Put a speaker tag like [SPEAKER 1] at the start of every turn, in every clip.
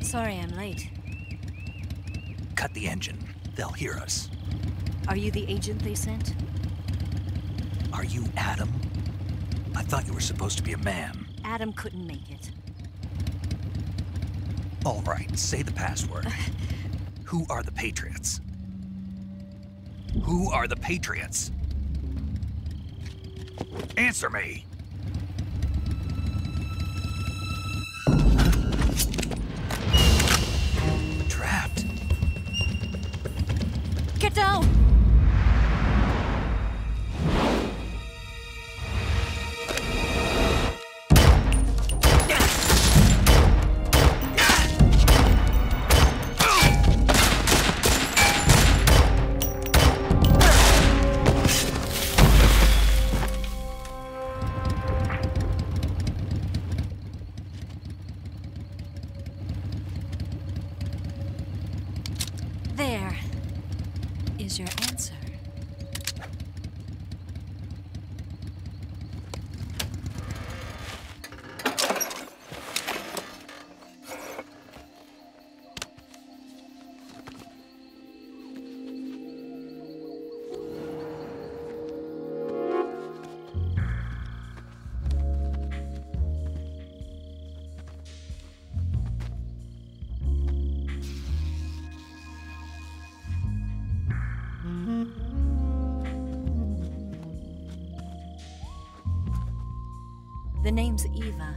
[SPEAKER 1] Sorry I'm late.
[SPEAKER 2] Cut the engine. They'll hear us.
[SPEAKER 1] Are you the agent they sent?
[SPEAKER 2] Are you Adam? I thought you were supposed to be a man.
[SPEAKER 1] Adam couldn't make it.
[SPEAKER 2] All right, say the password. Who are the Patriots? Who are the Patriots? Answer me!
[SPEAKER 1] The name's Eva.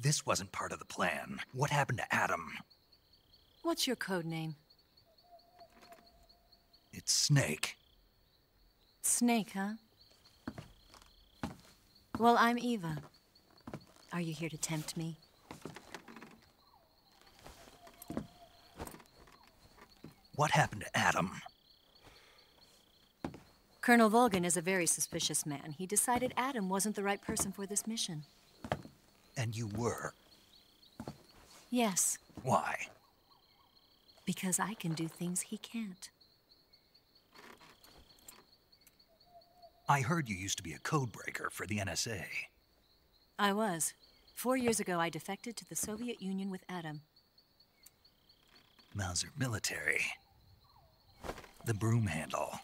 [SPEAKER 2] This wasn't part of the plan. What happened to Adam?
[SPEAKER 1] What's your code name?
[SPEAKER 2] It's Snake.
[SPEAKER 1] Snake, huh? Well, I'm Eva. Are you here to tempt me?
[SPEAKER 2] What happened to Adam?
[SPEAKER 1] Colonel Volgin is a very suspicious man. He decided Adam wasn't the right person for this mission.
[SPEAKER 2] And you were.
[SPEAKER 1] Yes,
[SPEAKER 2] Why?
[SPEAKER 1] because I can do things he can't.
[SPEAKER 2] I heard you used to be a codebreaker for the NSA.
[SPEAKER 1] I was. Four years ago, I defected to the Soviet Union with Adam.
[SPEAKER 2] Mauser military. The broom handle.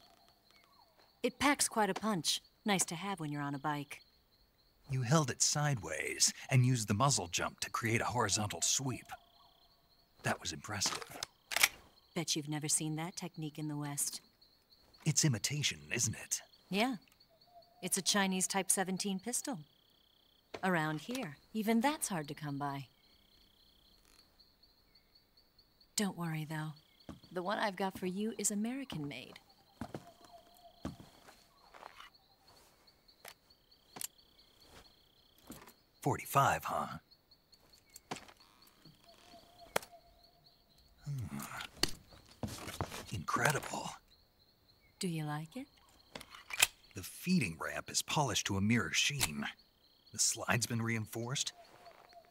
[SPEAKER 1] It packs quite a punch. Nice to have when you're on a bike.
[SPEAKER 2] You held it sideways and used the muzzle jump to create a horizontal sweep. That was impressive.
[SPEAKER 1] Bet you've never seen that technique in the West.
[SPEAKER 2] It's imitation, isn't it?
[SPEAKER 1] Yeah. It's a Chinese Type 17 pistol. Around here, even that's hard to come by. Don't worry, though. The one I've got for you is American made.
[SPEAKER 2] Forty-five, huh? Hmm. Incredible.
[SPEAKER 1] Do you like it?
[SPEAKER 2] The feeding ramp is polished to a mirror sheen. The slide's been reinforced,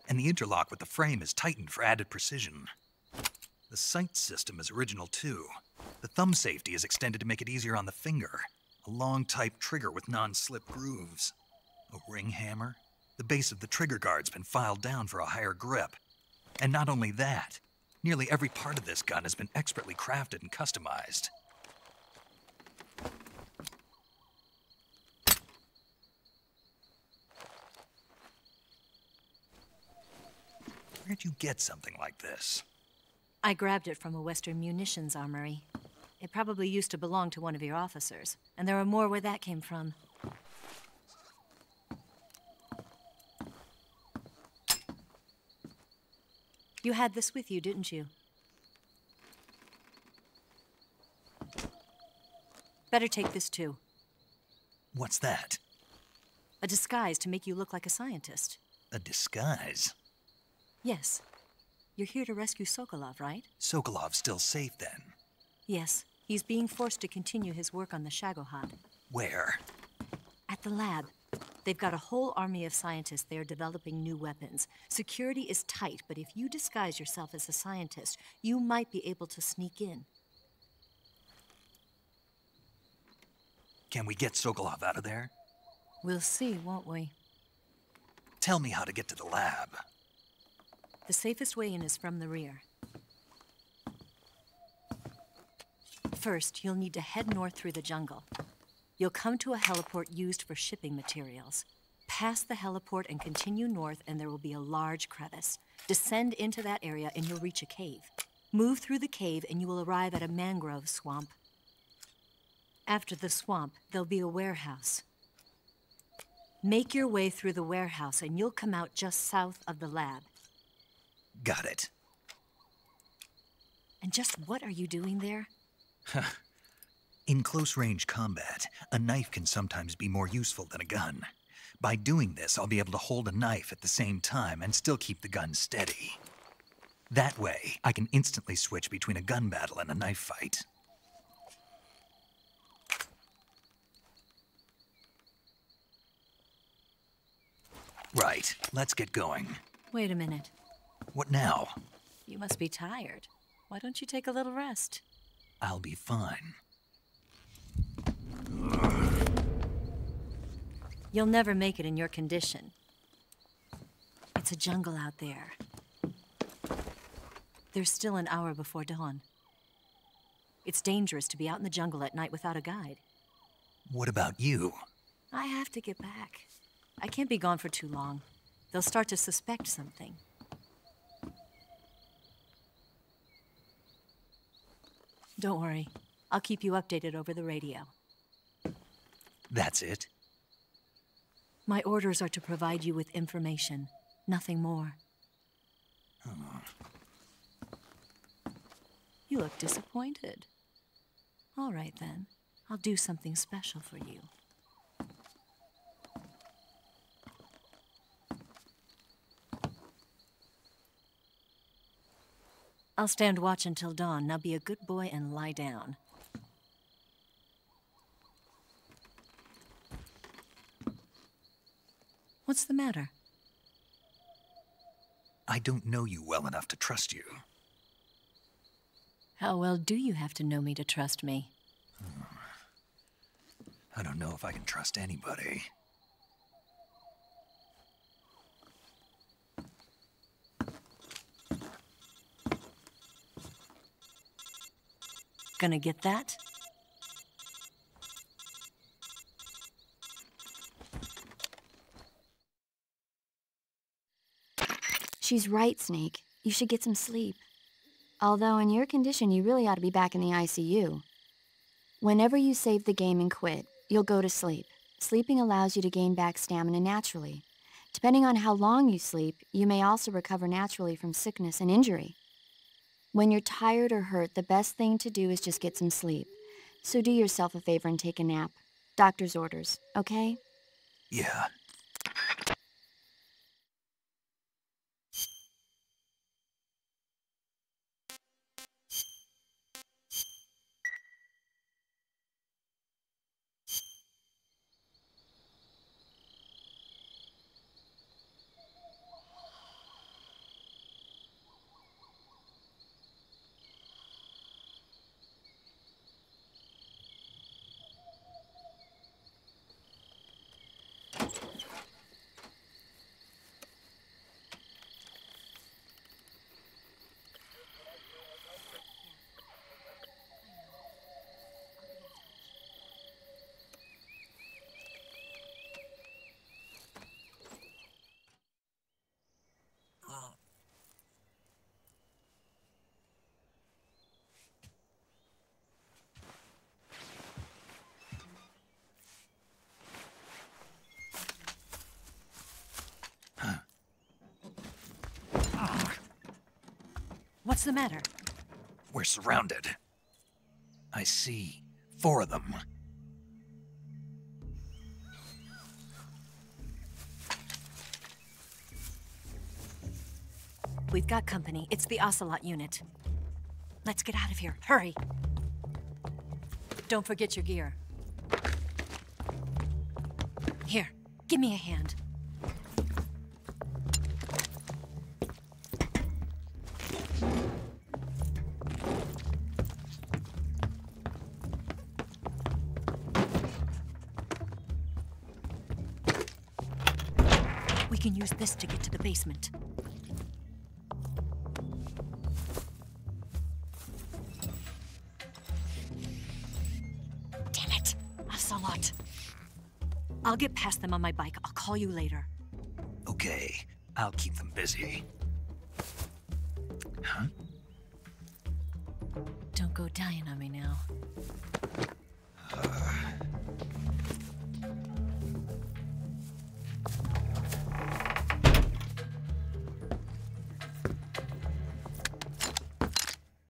[SPEAKER 2] and the interlock with the frame is tightened for added precision. The sight system is original too. The thumb safety is extended to make it easier on the finger. A long type trigger with non slip grooves. A ring hammer. The base of the trigger guard's been filed down for a higher grip. And not only that, nearly every part of this gun has been expertly crafted and customized. Where'd you get something like this?
[SPEAKER 1] I grabbed it from a Western munitions armory. It probably used to belong to one of your officers, and there are more where that came from. You had this with you, didn't you? Better take this too.
[SPEAKER 2] What's that?
[SPEAKER 1] A disguise to make you look like a scientist.
[SPEAKER 2] A disguise?
[SPEAKER 1] Yes. You're here to rescue Sokolov, right?
[SPEAKER 2] Sokolov's still safe then.
[SPEAKER 1] Yes. He's being forced to continue his work on the Shagohod.
[SPEAKER 2] Where?
[SPEAKER 1] At the lab. They've got a whole army of scientists there developing new weapons. Security is tight, but if you disguise yourself as a scientist, you might be able to sneak in.
[SPEAKER 2] Can we get Sokolov out of there?
[SPEAKER 1] We'll see, won't we?
[SPEAKER 2] Tell me how to get to the lab.
[SPEAKER 1] The safest way in is from the rear. First, you'll need to head north through the jungle. You'll come to a heliport used for shipping materials. Pass the heliport and continue north, and there will be a large crevice. Descend into that area, and you'll reach a cave. Move through the cave, and you will arrive at a mangrove swamp. After the swamp, there'll be a warehouse. Make your way through the warehouse, and you'll come out just south of the lab.
[SPEAKER 2] Got it.
[SPEAKER 1] And just what are you doing there?
[SPEAKER 2] In close range combat, a knife can sometimes be more useful than a gun. By doing this, I'll be able to hold a knife at the same time and still keep the gun steady. That way, I can instantly switch between a gun battle and a knife fight. Right, let's get going.
[SPEAKER 1] Wait a minute.
[SPEAKER 2] What now?
[SPEAKER 1] You must be tired. Why don't you take a little rest?
[SPEAKER 2] I'll be fine.
[SPEAKER 1] You'll never make it in your condition. It's a jungle out there. There's still an hour before dawn. It's dangerous to be out in the jungle at night without a guide.
[SPEAKER 2] What about you?
[SPEAKER 1] I have to get back. I can't be gone for too long. They'll start to suspect something. Don't worry. I'll keep you updated over the radio.
[SPEAKER 2] That's it?
[SPEAKER 1] My orders are to provide you with information, nothing more. You look disappointed. All right then. I'll do something special for you. I'll stand watch until dawn. Now be a good boy and lie down. What's the matter?
[SPEAKER 2] I don't know you well enough to trust you.
[SPEAKER 1] How well do you have to know me to trust me? Hmm.
[SPEAKER 2] I don't know if I can trust anybody.
[SPEAKER 1] Gonna get that?
[SPEAKER 3] She's right, Snake. You should get some sleep. Although, in your condition, you really ought to be back in the ICU. Whenever you save the game and quit, you'll go to sleep. Sleeping allows you to gain back stamina naturally. Depending on how long you sleep, you may also recover naturally from sickness and injury. When you're tired or hurt, the best thing to do is just get some sleep. So do yourself a favor and take a nap. Doctor's orders, okay?
[SPEAKER 2] Yeah.
[SPEAKER 1] What's the matter?
[SPEAKER 2] We're surrounded. I see four of them.
[SPEAKER 1] We've got company. It's the Ocelot unit. Let's get out of here. Hurry. Don't forget your gear. Here, give me a hand. We can use this to get to the basement. Damn it! Ocelot. I'll get past them on my bike. I'll call you later.
[SPEAKER 2] Okay, I'll keep them busy. Huh?
[SPEAKER 1] Don't go dying on me now. Uh,